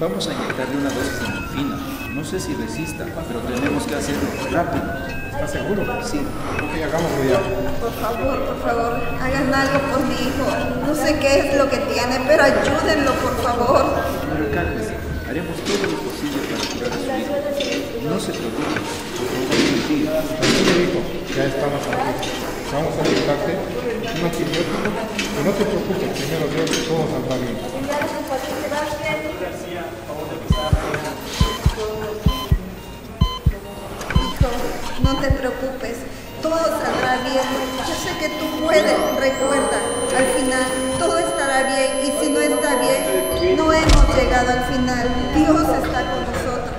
Vamos a inyectarle una dosis de morfina. No sé si resista, pero tenemos que hacerlo rápido. ¿Estás seguro? Sí. Ok, hagámoslo ya. Por favor, por favor, hagan algo por mi hijo. No sé qué es lo que tiene, pero ayúdenlo, por favor. Pero cálmese. Haremos todo lo posible para curar a su hijo. No se preocupe. Por favor, confíe. Tranquilo, hijo. Ya estamos aquí. Vamos a inyectarte un antibiótico. Y no te preocupes, primero Dios, todo saldrá bien. Hijo, no te preocupes, todo saldrá bien. Yo sé que tú puedes, recuerda, al final todo estará bien y si no está bien, no hemos llegado al final. Dios está con nosotros.